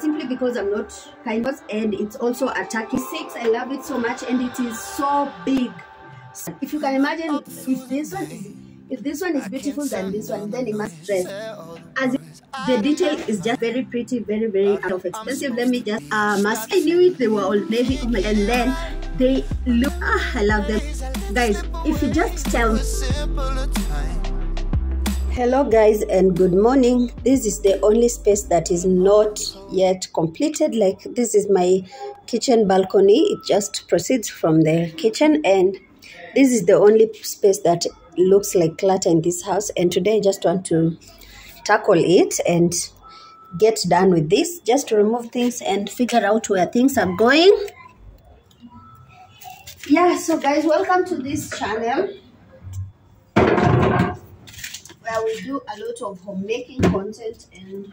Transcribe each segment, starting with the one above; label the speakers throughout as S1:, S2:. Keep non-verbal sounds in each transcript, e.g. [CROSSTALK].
S1: simply because I'm not kind of and it's also a turkey six. I love it so much and it is so big. If you can imagine if this one is if this one is beautiful than this one, then it must dress. As in, the detail is just very pretty, very, very out of expensive. Let me just uh mask. I knew it, they were all navy, oh and then they look ah, I love them. Guys, if you just tell Hello guys and good morning. This is the only space that is not yet completed. Like this is my kitchen balcony. It just proceeds from the kitchen and this is the only space that looks like clutter in this house and today I just want to tackle it and get done with this. Just to remove things and figure out where things are going. Yeah, so guys, welcome to this channel where we do a lot of homemaking content and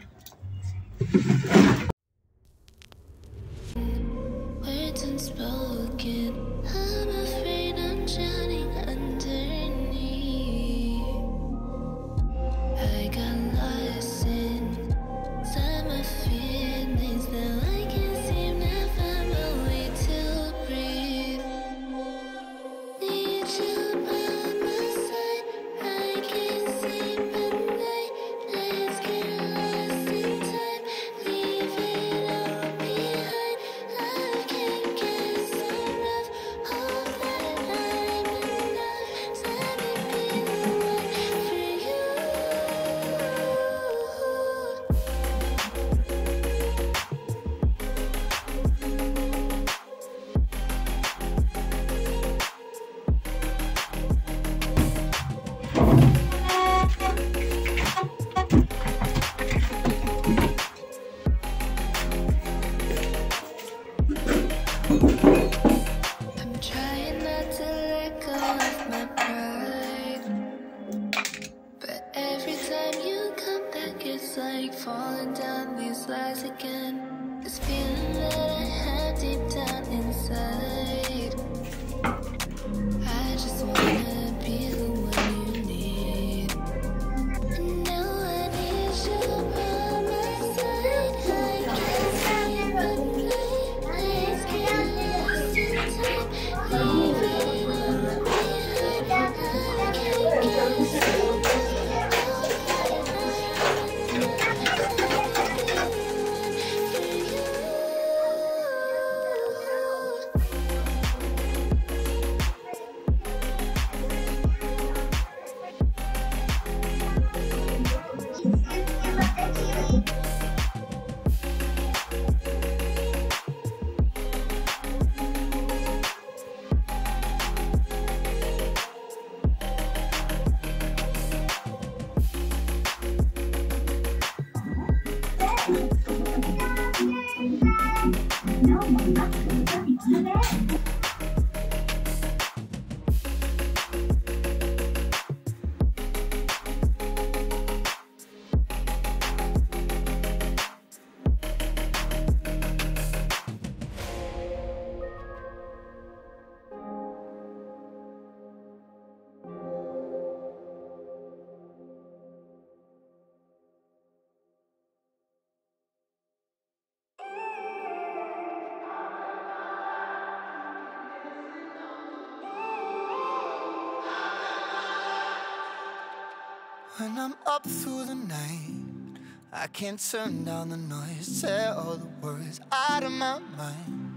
S2: When I'm up through the night, I can't turn down the noise. Tear all the worries out of my mind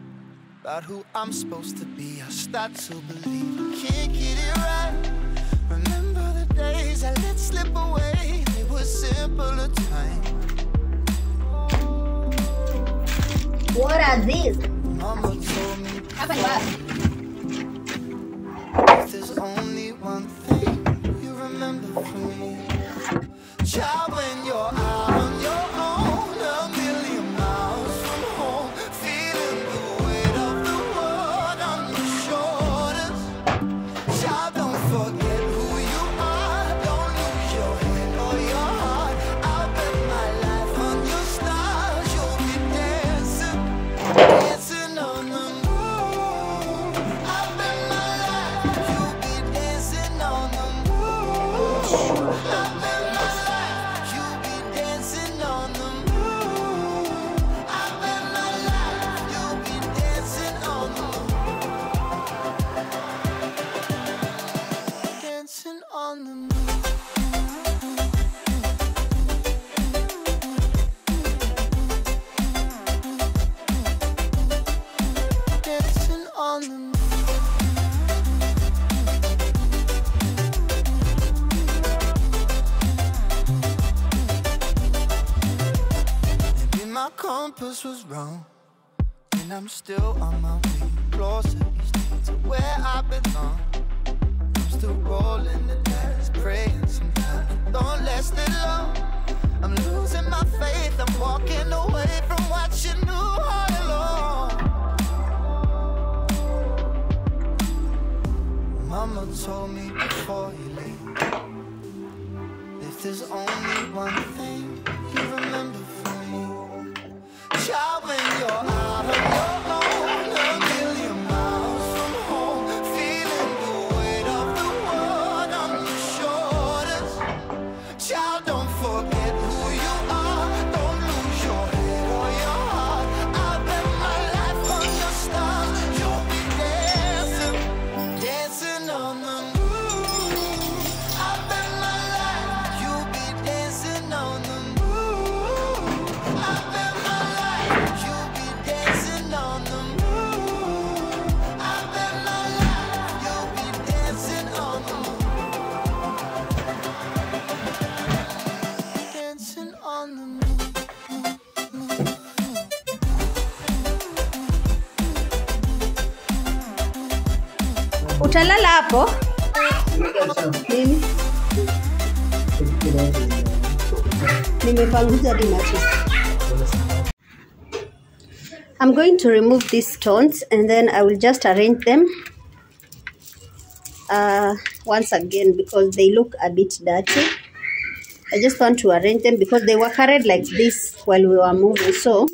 S2: about who I'm supposed to be. I start to believe I can't get it right. Remember the days I let slip away, they were simpler times.
S1: what are these?
S2: Mama told me
S1: ni
S2: there's only one thing you remember from me. Child, when you're
S3: hadi mattress. I'm going to remove these stones and then I will just arrange them uh, once again because they look a bit dirty. I just want to arrange them because they were carried like this while we were moving. So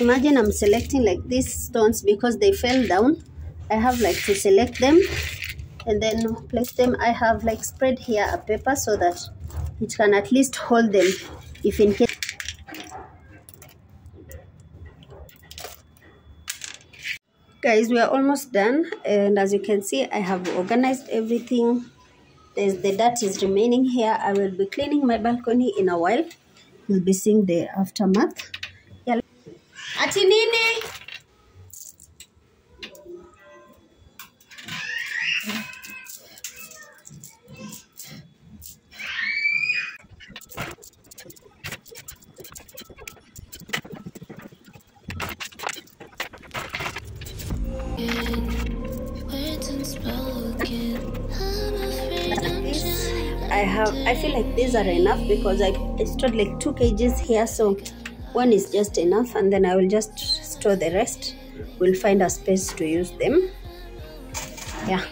S3: imagine I'm selecting like these stones because they fell down. I have like to select them and then place them. I have like spread here a paper so that it can at least hold them if in case guys we are almost done and as you can see i have organized everything there's the dirt is remaining here i will be cleaning my balcony in a while you'll be seeing the aftermath. Ati nini?
S1: I'm afraid I'm
S3: This, I have I feel like these are enough because I, I stored like two kgs here so one is just enough and then I will just store the rest. We'll find a space to use them. Yeah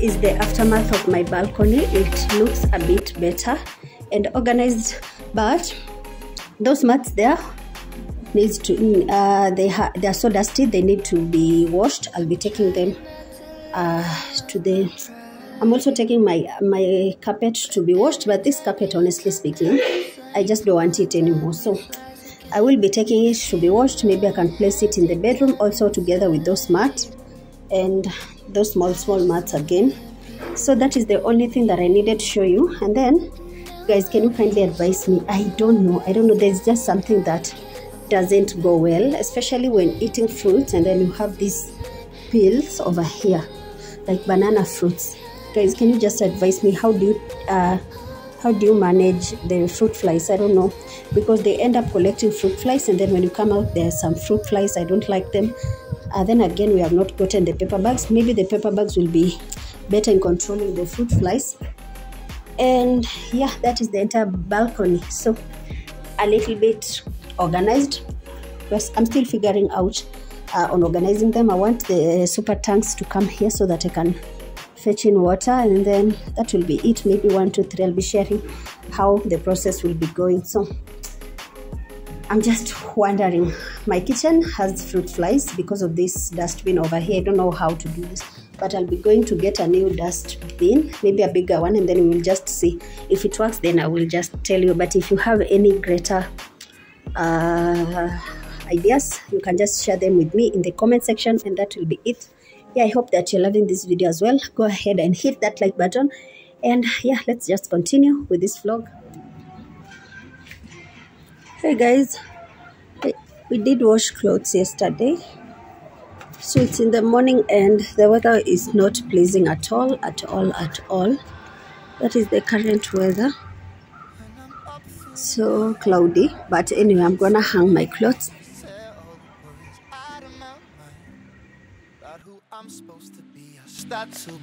S3: is the aftermath of my balcony. It looks a bit better and organized, but those mats there needs to uh, they ha- they are so dusty. They need to be washed. I'll be taking them uh, to the. I'm also taking my my carpet to be washed, but this carpet, honestly speaking, I just don't want it anymore. So I will be taking it to be washed. Maybe I can place it in the bedroom also together with those mats and those small small mats again. So that is the only thing that i needed to show you. And then guys can you kindly advise me? I don't know. I don't know. There's just something that doesn't go well especially when eating fruits and then you have these peels over here like banana fruits. Guys can you just advise me how do you uh, how do you manage the fruit flies? I don't know. Because they end up collecting fruit flies and then when you come out there are some fruit flies. I don't like them Uh, then again, we have not gotten the paper bags. Maybe the paper bags will be better in controlling the fruit flies. And yeah, that is the entire balcony. So a little bit organized. Yes, I'm still figuring out uh, on organizing them. I want the super tanks to come here so that I can fetch in water and then that will be it. Maybe one, two, three. I'll be sharing how the process will be going. So I'm just wondering. My kitchen has fruit flies because of this dustbin over here. I don't know how to do this, but I'll be going to get a new dustbin, maybe a bigger one, and then we will just see if it works. Then I will just tell you. But if you have any greater uh, ideas, you can just share them with me in the comment section, and that will be it. Yeah, I hope that you're loving this video as well. Go ahead and hit that like button, and yeah, let's just continue with this vlog. Hey guys, we- did wash clothes yesterday. So it's in the morning and the weather is not pleasing at all, at all, at all. That is the current weather. So cloudy, but anyway, I'm gonna hang my clothes.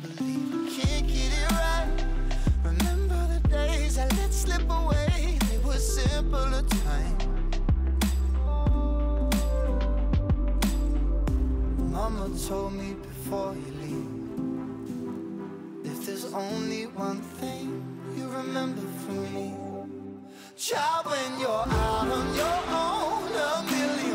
S2: believe can't get it right. Remember the days I let slip away, were simpler times. Mama told me before you leave, if there's only one thing you remember from me. Child, when you're out on your own, a million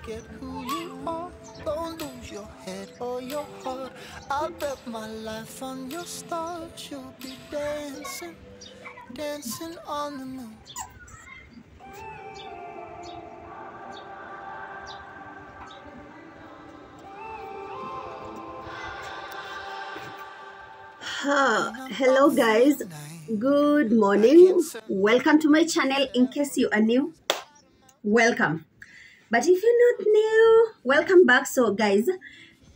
S2: forget who you are. Don't lose your head or your heart. I'll bet my life on your stars. You'll be dancing, dancing on the moon.
S3: Ah, hello guys good morning welcome to my channel in case you are new welcome but if you're not new welcome back. So guys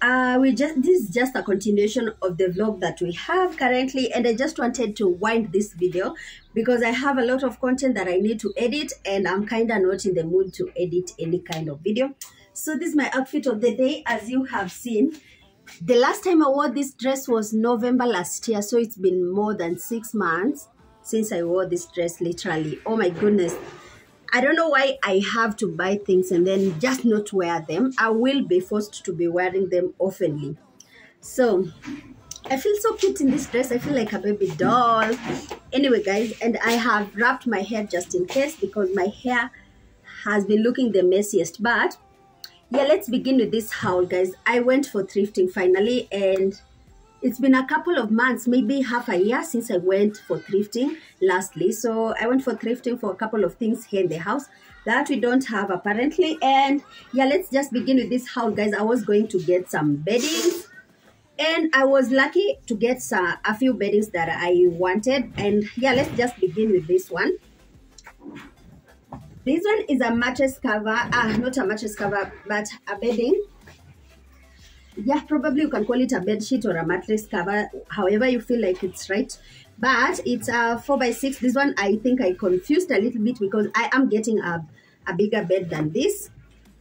S3: uh we just this is just a continuation of the vlog that we have currently and i just wanted to wind this video because i have a lot of content that i need to edit and i'm kind of not in the mood to edit any kind of video. So this is my outfit of the day. As you have seen the last time i wore this dress was november last year so it's been more than six months since i wore this dress literally. Oh my goodness I don't know why I have to buy things and then just not wear them. I will be forced to be wearing them oftenly. So I feel so cute in this dress. I feel like a baby doll. Anyway, guys, and I have wrapped my hair just in case because my hair has been looking the messiest. But yeah, let's begin with this haul, guys. I went for thrifting finally and it's been a couple of months, maybe half a year since I went for thrifting lastly. So I went for thrifting for a couple of things here in the house that we don't have apparently. And yeah, let's just begin with this haul, guys. I was going to get some beddings and I was lucky to get some, a few beddings that I wanted. And yeah, let's just begin with this one. This one is a mattress cover, ah, not a mattress cover, but a bedding yeah probably you can call it a bed sheet or a mattress cover however you feel like it's right. But it's a four by six. This one i think i confused a little bit because i am getting a, a bigger bed than this.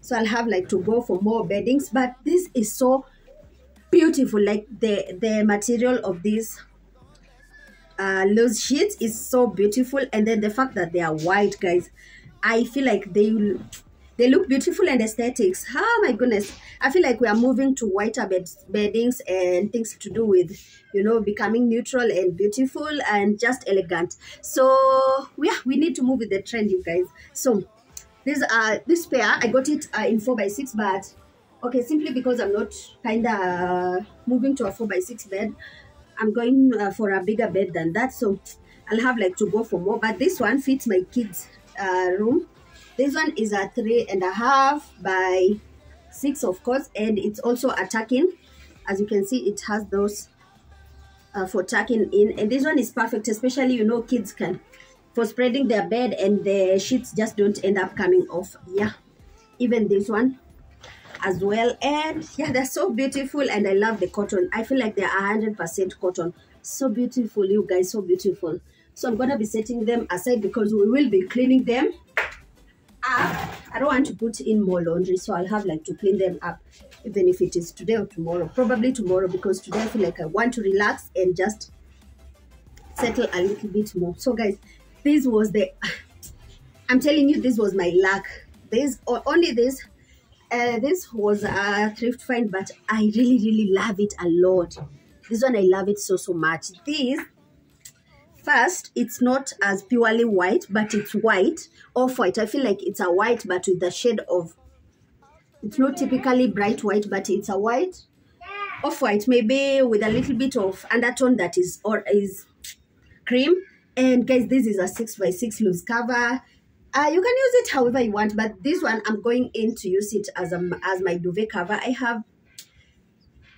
S3: So i'll have like to go for more beddings. But this is so beautiful. Like the the material of this uh loose sheets is so beautiful. And then the fact that they are white guys i feel like they they look beautiful and aesthetics. Oh my goodness. I feel like we are moving to whiter bed beddings and things to do with you know becoming neutral and beautiful and just elegant. So yeah we need to move with the trend you guys. So this uh this pair i got it uh, in 4 by 6 but okay simply because i'm not kind of uh, moving to a 4 by 6 bed i'm going uh, for a bigger bed than that. So i'll have like to go for more but this one fits my kids uh, room this one is a three and a half by six of course and it's also a tucking as you can see it has those uh, for tucking in and this one is perfect especially you know kids can for spreading their bed and the sheets just don't end up coming off. Yeah even this one as well. And yeah they're so beautiful and i love the cotton. I feel like they're 100 percent cotton. So beautiful you guys so beautiful. So i'm gonna be setting them aside because we will be cleaning them up. I don't want to put in more laundry so i'll have like to clean them up even if it is today or tomorrow. Probably tomorrow because today i feel like i want to relax and just settle a little bit more. So guys this was the [SIGHS] i'm telling you this was my luck. This only this uh, this was a thrift find but i really really love it a lot. This one i love it so so much. This first it's not as purely white but it's white off white. I feel like it's a white but with the shade of it's not typically bright white but it's a white off white maybe with a little bit of undertone that is or is cream. And guys this is a six by six loose cover. Uh, you can use it however you want but this one i'm going in to use it as a as my duvet cover. I have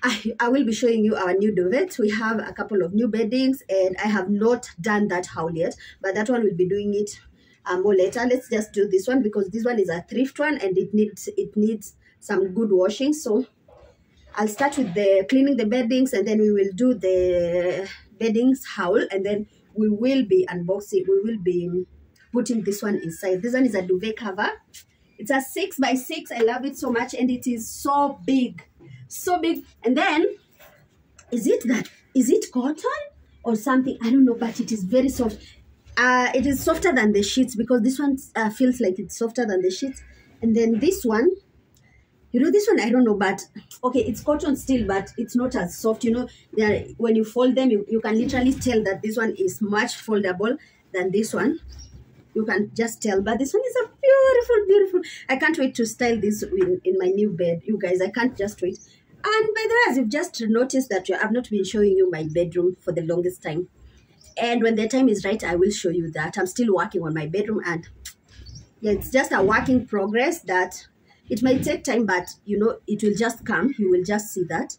S3: I, I will be showing you our new duvet. We have a couple of new beddings and I have not done that haul yet, but that one will be doing it uh, more later. Let's just do this one because this one is a thrift one and it needs it needs some good washing. So I'll start with the cleaning the beddings and then we will do the beddings haul and then we will be unboxing. We will be putting this one inside. This one is a duvet cover. It's a six by six. I love it so much and it is so big so big. And then is it that is it cotton or something? I don't know but it is very soft. Uh it is softer than the sheets because this one uh, feels like it's softer than the sheets. And then this one you know this one i don't know but okay it's cotton still but it's not as soft you know. There when you fold them you, you can literally tell that this one is much foldable than this one you can just tell but this one is a beautiful beautiful. I can't wait to style this in, in my new bed you guys. I can't just wait. And by the way as you've just noticed that i've not been showing you my bedroom for the longest time. And when the time is right i will show you that. I'm still working on my bedroom and yeah it's just a work in progress that it might take time but you know it will just come. You will just see that.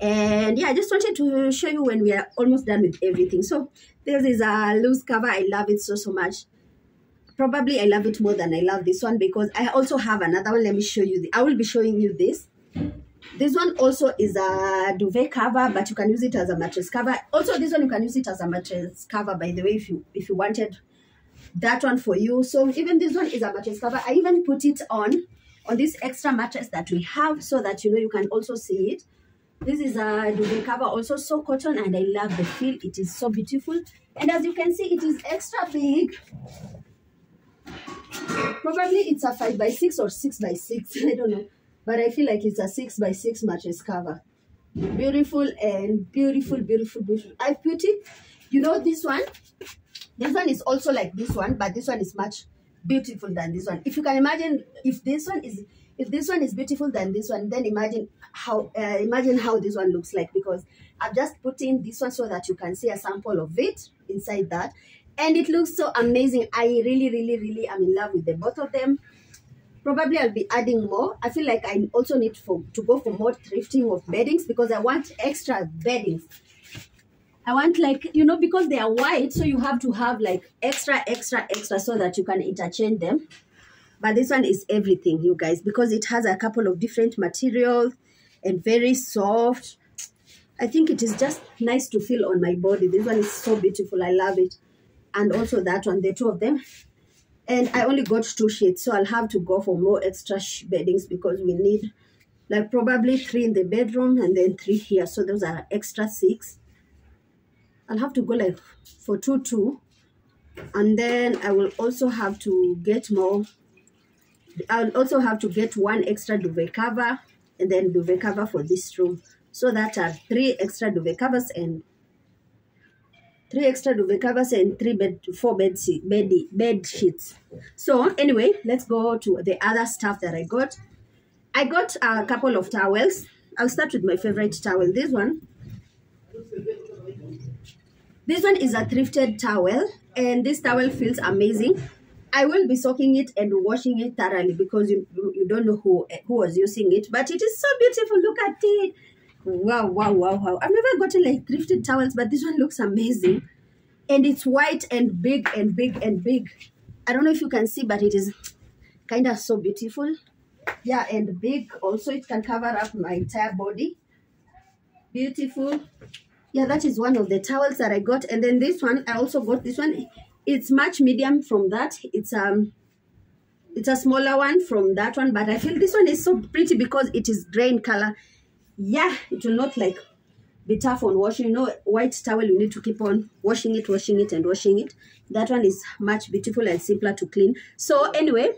S3: And yeah i just wanted to show you when we are almost done with everything. So this is a loose cover. I love it so so much probably i love it more than i love this one because i also have another one. Let me show you the i will be showing you this. This one also is a duvet cover but you can use it as a mattress cover. Also this one you can use it as a mattress cover by the way if you if you wanted that one for you. So even this one is a mattress cover. I even put it on on this extra mattress that we have so that you know you can also see it. This is a duvet cover also so cotton and i love the feel. It is so beautiful. And as you can see it is extra big probably it's a five by six or six by six. [LAUGHS] I don't know. But i feel like it's a six by six mattress cover. Beautiful and beautiful beautiful beautiful. I put it you know this one? This one is also like this one but this one is much beautiful than this one. If you can imagine if this one is if this one is beautiful than this one then imagine how uh, imagine how this one looks like. Because i've just put in this one so that you can see a sample of it inside that and it looks so amazing i really really really am in love with the both of them probably i'll be adding more i feel like i also need for to go for more thrifting of beddings because i want extra beddings I want like you know because they are white, so you have to have like extra, extra, extra so that you can interchange them. But this one is everything, you guys, because it has a couple of different materials and very soft. I think it is just nice to feel on my body. This one is so beautiful. I love it. And also that one, the two of them. And I only got two sheets, so I'll have to go for more extra beddings because we need like probably three in the bedroom and then three here. So those are extra six. I'll have to go like for two two and then I will also have to get more I'll also have to get one extra duvet cover and then duvet cover for this room so that are three extra duvet covers and three extra duvet covers and three bed four bed se- bed bed sheets so anyway let's go to the other stuff that I got I got a couple of towels I'll start with my favorite towel this one this one is a thrifted towel, and this towel feels amazing. I will be soaking it and washing it thoroughly because you you don't know who who was using it, but it is so beautiful. Look at it! Wow, wow, wow, wow! I've never gotten like thrifted towels, but this one looks amazing, and it's white and big and big and big. I don't know if you can see, but it is kind of so beautiful. Yeah, and big. Also, it can cover up my entire body. Beautiful yeah that is one of the towels that i got and then this one i also got this one it's much medium from that it's um it's a smaller one from that one but i feel this one is so pretty because it is gray in color yeah it will not like be tough on washing you know white towel you need to keep on washing it washing it and washing it that one is much beautiful and simpler to clean so anyway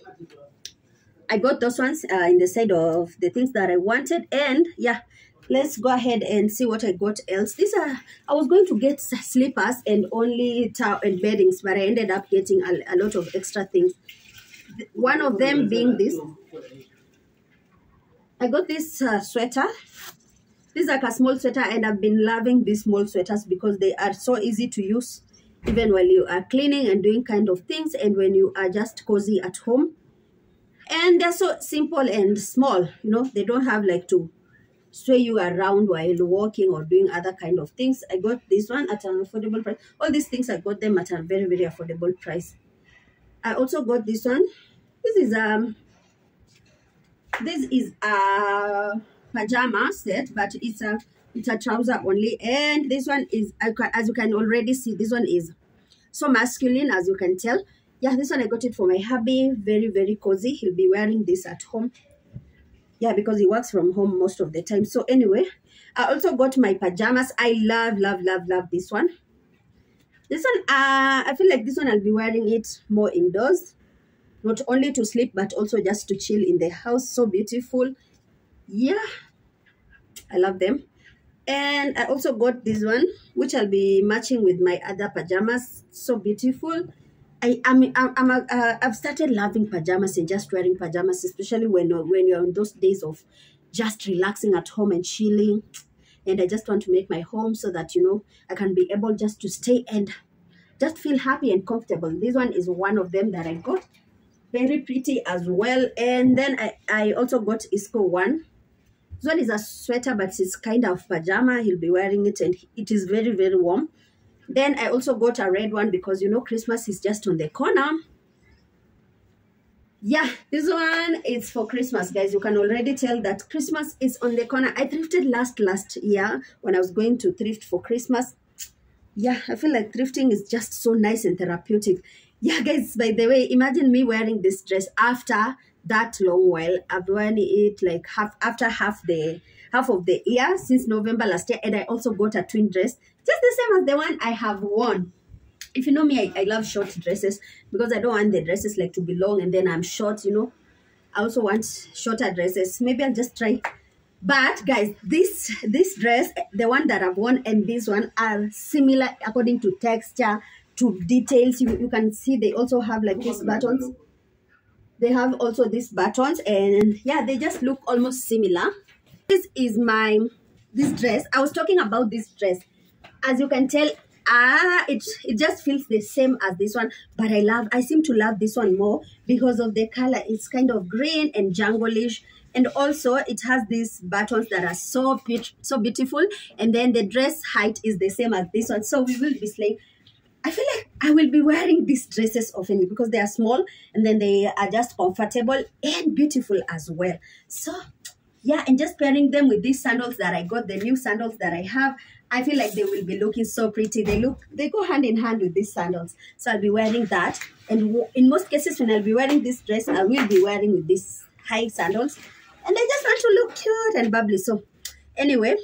S3: I got those ones uh, in the side of the things that I wanted. And yeah, let's go ahead and see what I got else. These are, I was going to get slippers and only towel and beddings, but I ended up getting a, a lot of extra things. One of them being this. I got this uh, sweater. This is like a small sweater, and I've been loving these small sweaters because they are so easy to use, even while you are cleaning and doing kind of things, and when you are just cozy at home. And they're so simple and small you know they don't have like to sway you around while walking or doing other kind of things. I got this one at an affordable price. All these things i got them at a very very affordable price. I also got this one. This is um this is a pajama set but it's a it's a trouser only and this one is as you can already see this one is so masculine as you can tell. Yeah this one i got it for my hubby very very cozy. He'll be wearing this at home. Yeah because he works from home most of the time. So anyway i also got my pajamas. I love love love love this one. This one uh i feel like this one i'll be wearing it more indoors not only to sleep but also just to chill in the house. So beautiful. Yeah i love them. And i also got this one which i'll be matching with my other pajamas. So beautiful. I I'm, I'm, I'm a, uh, I've started loving pajamas and just wearing pajamas, especially when when you're in those days of just relaxing at home and chilling. And I just want to make my home so that you know I can be able just to stay and just feel happy and comfortable. This one is one of them that I got, very pretty as well. And then I I also got Isco one. This one is a sweater, but it's kind of pajama. He'll be wearing it, and it is very very warm. Then I also got a red one because you know Christmas is just on the corner. yeah this one is for christmas guys you can already tell that christmas is on the corner i thrifted last last year when i was going to thrift for christmas yeah i feel like thrifting is just so nice and therapeutic yeah guys by the way imagine me wearing this dress after that long while. I've worn it like half after half the half of the year since november last year and i also got a twin dress just the same as the one i have worn. If you know me I, I love short dresses because i don't want the dresses like to be long and then i'm short you know. I also want shorter dresses. Maybe i'll just try. But guys this this dress the one that i've worn and this one are similar according to texture to details you, you can see they also have like these buttons. They have also these buttons and yeah they just look almost similar. This is my this dress. I was talking about this dress. As you can tell ah it it just feels the same as this one but i love i seem to love this one more because of the color. It's kind of green and jungle-ish and also it has these buttons that are so beaut- so beautiful and then the dress height is the same as this one. So we will be slaying I feel like I will be wearing these dresses often because they are small and then they are just comfortable and beautiful as well. So, yeah, and just pairing them with these sandals that I got, the new sandals that I have, I feel like they will be looking so pretty. They look, they go hand in hand with these sandals. So I'll be wearing that. And in most cases, when I'll be wearing this dress, I will be wearing with these high sandals. And I just want to look cute and bubbly. So, anyway,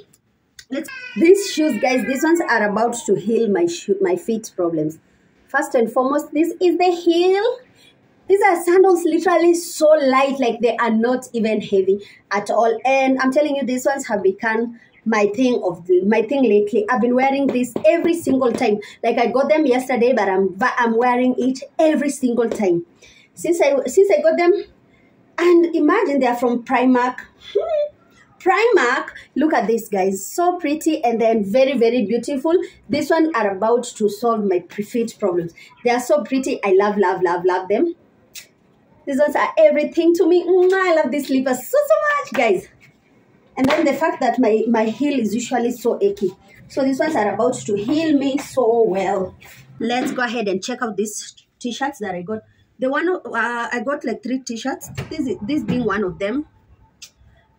S3: let's these shoes guys these ones are about to heal my my feet problems. First and foremost this is the heel. These are sandals literally so light like they are not even heavy at all. And i'm telling you these ones have become my thing of the, my thing lately. I've been wearing this every single time. Like i got them yesterday but i'm but i'm wearing it every single time. Since i since i got them and imagine they are from primark [LAUGHS] Primark, look at this guys, so pretty and then very very beautiful. This one are about to solve my feet problems. They are so pretty. I love love love love them. These ones are everything to me. I love these slippers so so much, guys. And then the fact that my my heel is usually so achy, so these ones are about to heal me so well. Let's go ahead and check out these t-shirts that I got. The one uh, I got like three t-shirts. This is, this being one of them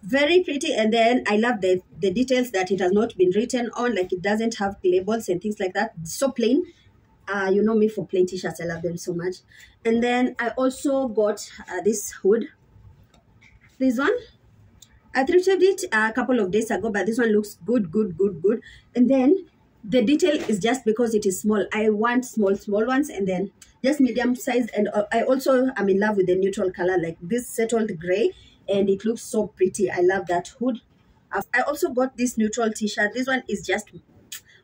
S3: very pretty. And then i love the the details that it has not been written on like it doesn't have labels and things like that. So plain. Uh you know me for plain t-shirts. I love them so much. And then i also got uh, this hood. This one. I thrifted it a couple of days ago but this one looks good good good good. And then the detail is just because it is small. I want small small ones and then just medium size. And uh, i also am in love with the neutral color like this settled gray and it looks so pretty. I love that hood. I also got this neutral t-shirt. This one is just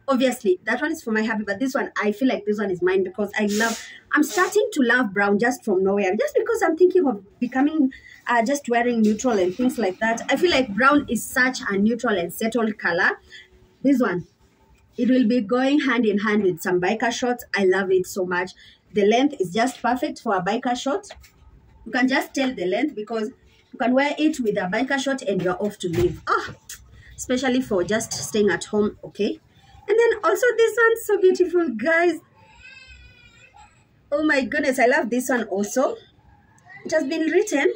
S3: obviously that one is for my hubby but this one i feel like this one is mine because i love i'm starting to love brown just from nowhere. Just because i'm thinking of becoming uh, just wearing neutral and things like that i feel like brown is such a neutral and settled color. This one it will be going hand in hand with some biker shorts. I love it so much. The length is just perfect for a biker short. You can just tell the length because you can wear it with a biker short and you're off to live. Ah especially for just staying at home okay? And then also this one's so beautiful guys. Oh my goodness i love this one also. It has been written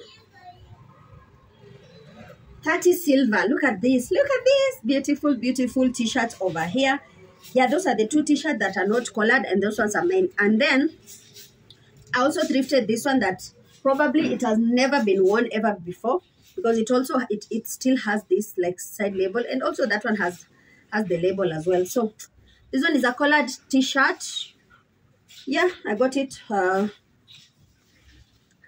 S3: 30 silver. Look at this look at this beautiful beautiful t-shirt over here. Yeah those are the two t-shirts that are not colored and those ones are mine. And then i also thrifted this one that probably it has never been worn ever before because it also it, it still has this like side label and also that one has has the label as well so this one is a colored t-shirt yeah i got it uh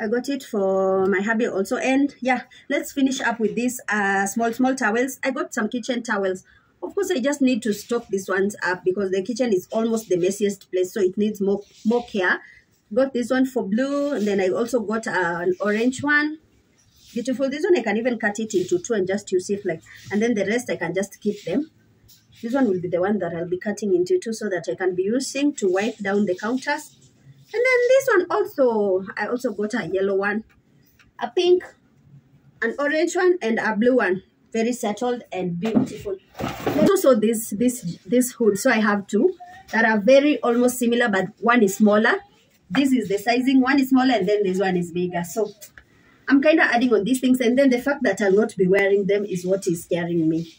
S3: I got it for my hubby also. And yeah, let's finish up with these uh, small, small towels. I got some kitchen towels. Of course, I just need to stock these ones up because the kitchen is almost the messiest place. So it needs more, more care. Got this one for blue. And then I also got uh, an orange one. Beautiful. This one, I can even cut it into two and just use it like, and then the rest I can just keep them. This one will be the one that I'll be cutting into two so that I can be using to wipe down the counters. And then this one also, I also got a yellow one, a pink, an orange one, and a blue one. Very settled and beautiful. Also this this this hood. So I have two that are very almost similar, but one is smaller. This is the sizing one is smaller and then this one is bigger. So i'm kind of adding on these things and then the fact that i'll not be wearing them is what is scaring me.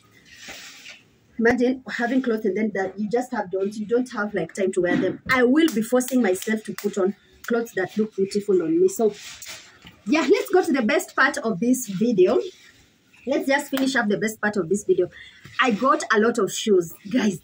S3: Imagine having clothes and then that you just have don't you don't have like time to wear them. I will be forcing myself to put on clothes that look beautiful on me. So yeah let's go to the best part of this video. Let's just finish up the best part of this video. I got a lot of shoes guys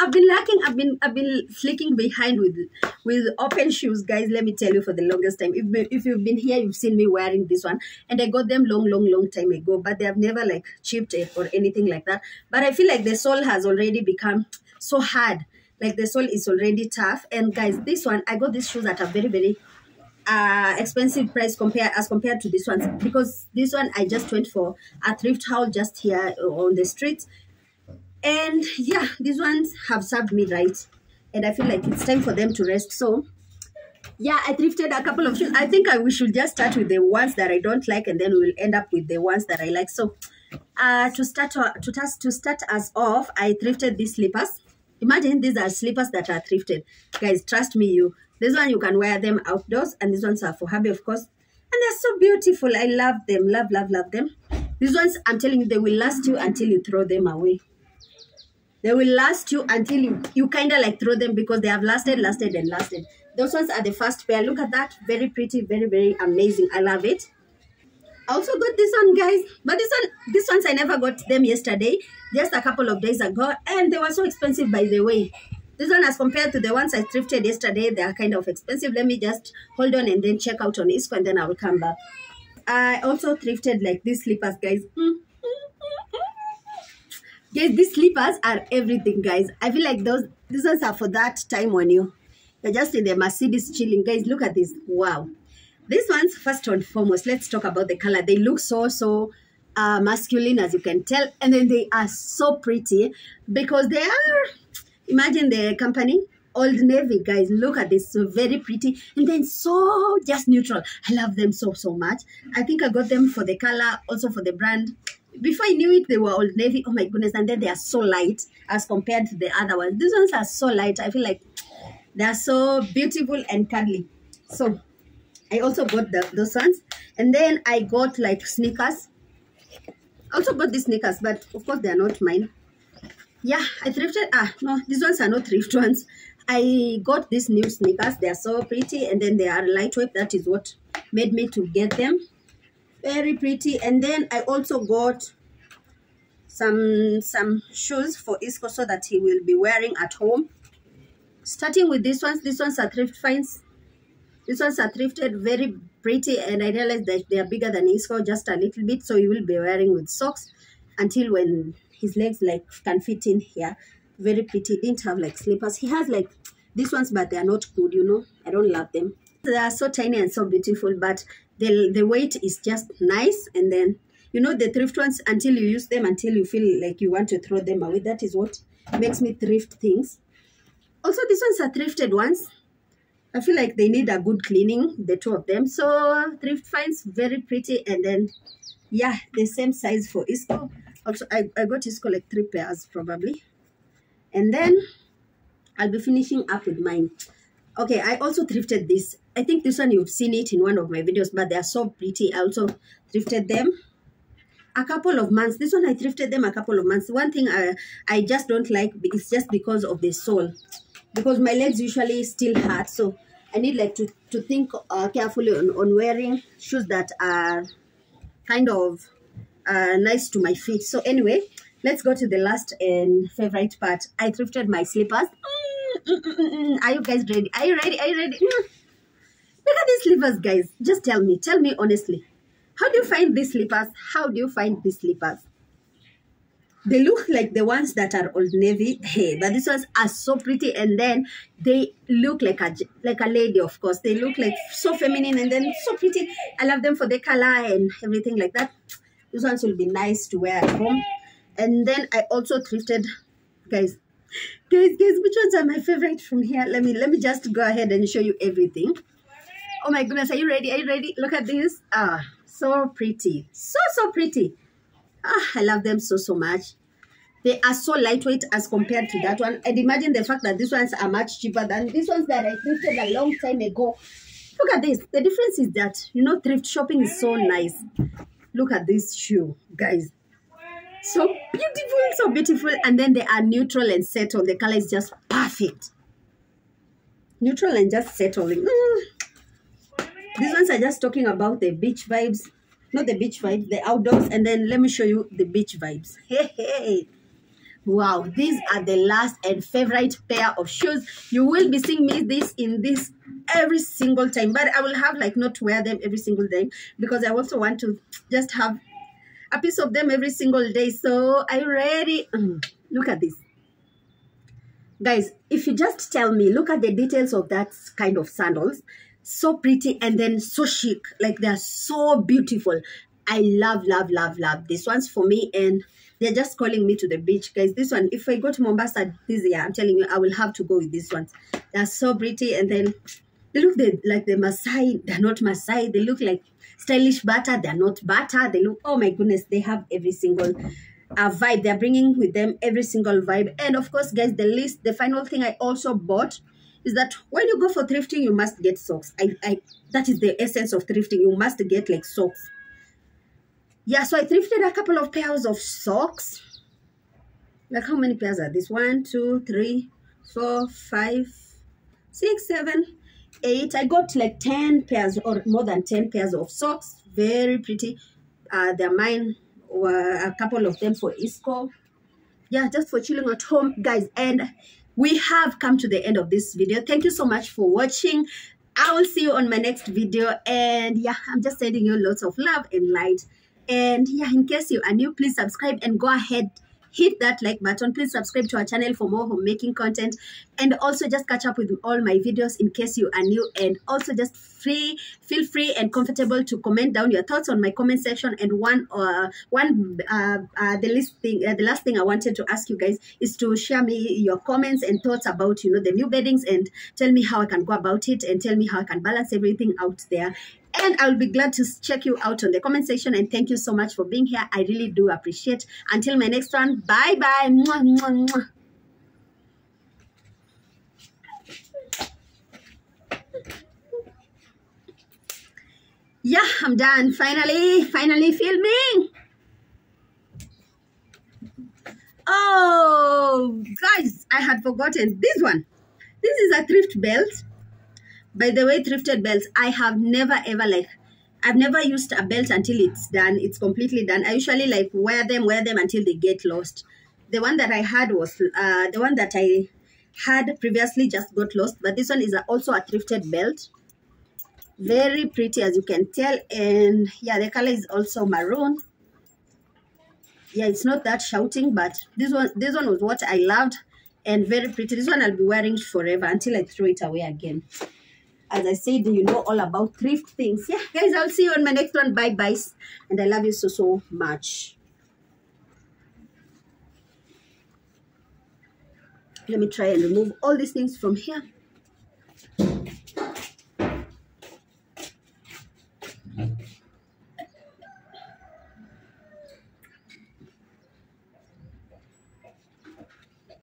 S3: i've been lacking i've been i've been flicking behind with with open shoes guys let me tell you for the longest time. If, if you've been here you've seen me wearing this one. And i got them long long long time ago but they have never like chipped it or anything like that. But i feel like the sole has already become so hard. Like the sole is already tough. And guys this one i got these shoes at a very very uh expensive price compared as compared to this one because this one i just went for a thrift haul just here on the street and yeah these ones have served me right. And i feel like it's time for them to rest. So yeah i thrifted a couple of shoes. I think I, we should just start with the ones that i don't like and then we'll end up with the ones that i like. So uh to start to start to start us off i thrifted these slippers. Imagine these are slippers that are thrifted. Guys trust me you this one you can wear them outdoors and these ones are for hubby of course. And they're so beautiful. I love them. Love love love them. These ones i'm telling you they will last you until you throw them away they will last you until you, you kind of like throw them because they have lasted lasted and lasted. Those ones are the first pair. Look at that. Very pretty very very amazing. I love it. I also got this one guys. But this one this ones i never got them yesterday. Just a couple of days ago. And they were so expensive by the way. This one as compared to the ones i thrifted yesterday they are kind of expensive. Let me just hold on and then check out on isco and then i will come back. I also thrifted like these slippers guys hmm. Guys these slippers are everything guys. I feel like those these ones are for that time when you. You're just in the mercedes chilling. Guys look at this. Wow. These ones first and foremost let's talk about the color. They look so so uh, masculine as you can tell. And then they are so pretty because they are imagine the company old navy guys. Look at this. So very pretty. And then so just neutral. I love them so so much. I think i got them for the color also for the brand before i knew it they were old navy oh my goodness and then they are so light as compared to the other ones. These ones are so light i feel like they are so beautiful and cuddly. So i also got the, those ones. And then i got like sneakers. Also got these sneakers but of course they are not mine. Yeah i thrifted ah no these ones are not [LAUGHS] thrift ones. I got these new sneakers. They are so pretty and then they are lightweight. That is what made me to get them very pretty. And then i also got some some shoes for isco so that he will be wearing at home. Starting with these ones these ones are thrift finds. These ones are thrifted very pretty and i realized that they are bigger than isco just a little bit. So he will be wearing with socks until when his legs like can fit in here. Very pretty. Didn't have like slippers. He has like these ones but they are not good you know? I don't love them they are so tiny and so beautiful but the the weight is just nice. And then you know the thrift ones until you use them until you feel like you want to throw them away that is what makes me thrift things. Also these ones are thrifted ones. I feel like they need a good cleaning the two of them. So thrift finds very pretty. And then yeah the same size for isco. Also i, I got isco like three pairs probably. And then i'll be finishing up with mine okay i also thrifted this. I think this one you've seen it in one of my videos but they are so pretty. I also thrifted them. A couple of months this one i thrifted them a couple of months. One thing i i just don't like is just because of the sole. Because my legs usually still hurt so i need like to to think uh, carefully on, on wearing shoes that are kind of uh, nice to my feet. So anyway let's go to the last and favorite part. I thrifted my slippers. Mm. Mm, mm, mm, are you guys ready? Are you ready? Are you ready? Mm. look at these slippers guys. Just tell me. Tell me honestly. How do you find these slippers? How do you find these slippers? They look like the ones that are old navy hey but these ones are so pretty and then they look like a like a lady of course. They look like so feminine and then so pretty. I love them for the color and everything like that. These ones will be nice to wear at home. And then i also thrifted guys guys guys which ones are my favorite from here? Let me let me just go ahead and show you everything. Oh my goodness are you ready? Are you ready? Look at this. Ah so pretty. So so pretty. Ah i love them so so much. They are so lightweight as compared to that one. And imagine the fact that these ones are much cheaper than these ones that i thrifted a long time ago. Look at this. The difference is that you know thrift shopping is so nice. Look at this shoe guys so beautiful so beautiful. And then they are neutral and settled. The color is just perfect. Neutral and just settling Mm. these ones are just talking about the beach vibes. Not the beach vibes the outdoors. And then let me show you the beach vibes. Hey hey. Wow these are the last and favorite pair of shoes. You will be seeing me this in this every single time. But i will have like not wear them every single day because i also want to just have a piece of them every single day. So I you ready Mm, look at this. Guys if you just tell me look at the details of that kind of sandals. So pretty and then so chic. Like they're so beautiful. I love love love love this one's for me and they're just calling me to the beach. Guys this one if i go to mombasa this year i'm telling you i will have to go with these ones. They're so pretty and then they look the, like the Maasai. They're not Maasai. They look like stylish Bata. They're not Bata. They look, oh my goodness, they have every single uh, vibe. They're bringing with them every single vibe. And of course, guys, the list, the final thing I also bought is that when you go for thrifting, you must get socks. I, I That is the essence of thrifting. You must get like socks. Yeah, so I thrifted a couple of pairs of socks. Like how many pairs are this? One, two, three, four, five, six, seven, eight. I got like 10 pairs or more than 10 pairs of socks. Very pretty. Uh, they're mine. Were a couple of them for Isco. Yeah, just for chilling at home, guys. And we have come to the end of this video. Thank you so much for watching. I will see you on my next video. And yeah, I'm just sending you lots of love and light. And yeah, in case you are new, please subscribe and go ahead hit that like button. Please subscribe to our channel for more homemaking content. And also just catch up with all my videos in case you are new. And also just free feel free and comfortable to comment down your thoughts on my comment section. And one uh one uh, uh the last thing uh, the last thing i wanted to ask you guys is to share me your comments and thoughts about you know the new beddings and tell me how i can go about it and tell me how i can balance everything out there and I'll be glad to check you out on the comment section. And thank you so much for being here. I really do appreciate. Until my next one, bye bye. Mwah, mwah, mwah. Yeah, I'm done. Finally, finally filming. Oh, guys, I had forgotten this one. This is a thrift belt by the way thrifted belts i have never ever like i've never used a belt until it's done it's completely done. I usually like wear them wear them until they get lost. The one that i had was uh the one that i had previously just got lost but this one is also a thrifted belt. Very pretty as you can tell and yeah the color is also maroon. Yeah it's not that shouting but this one this one was what i loved and very pretty. This one i'll be wearing forever until i throw it away again as I said, you know all about thrift things. Yeah, guys, I'll see you on my next one. Bye, bye. And I love you so, so much. Let me try and remove all these things from here.